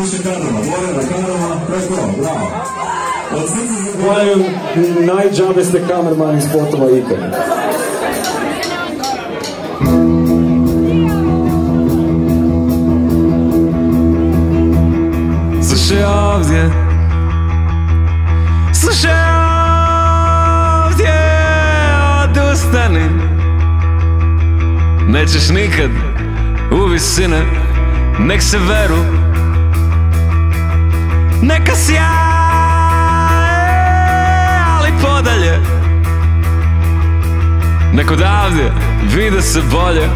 više kadrova, Borjana Karova, preko, bravo. Od Zahvaljujem najđabe ste kamerman iz spotova ikad. Slušaj ovdje. Slušaj ovdje. Odustani. Nećeš nikad u visine. Nek se veru Neka sjaje Ali podalje. Nek odavdje vide se bolje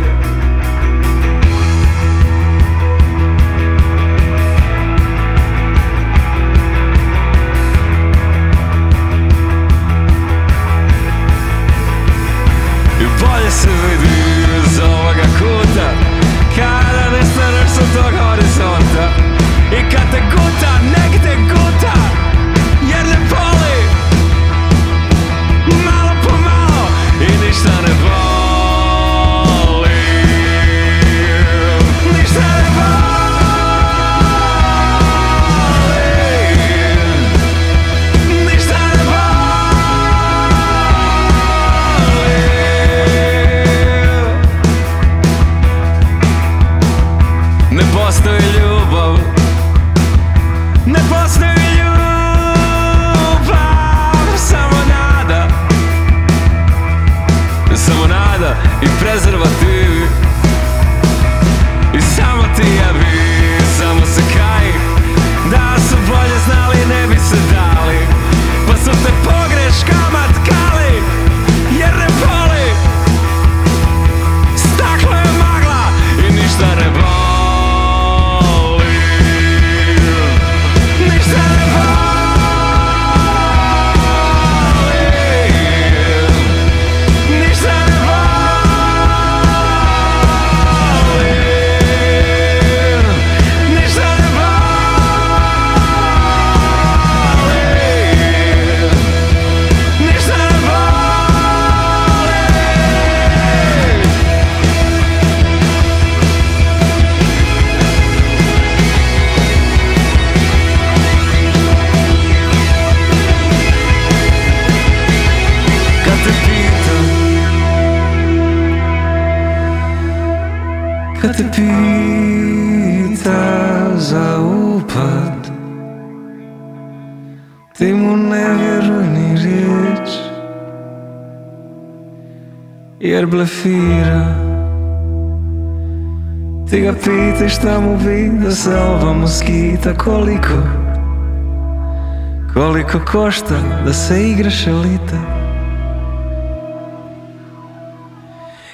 Samo nada i prezervativi Kad te pita za upad Ti mu ne vjeruj ni riječ Jer blefira. Ti ga pitaš šta mu bi da se ovamo skita koliko Koliko košta da se igraš elite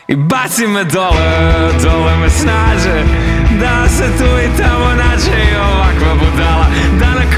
I baci me dole, dole me snaže Da se tu i tamo nađe i ovakva budala Da na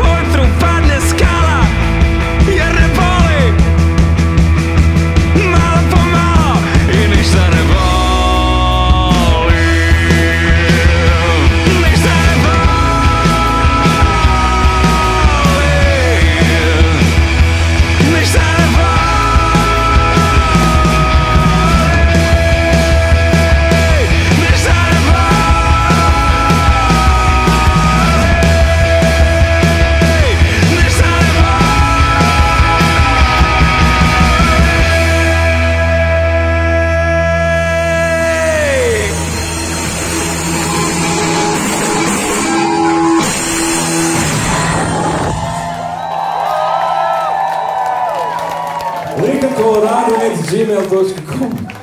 Muito tô energia, meu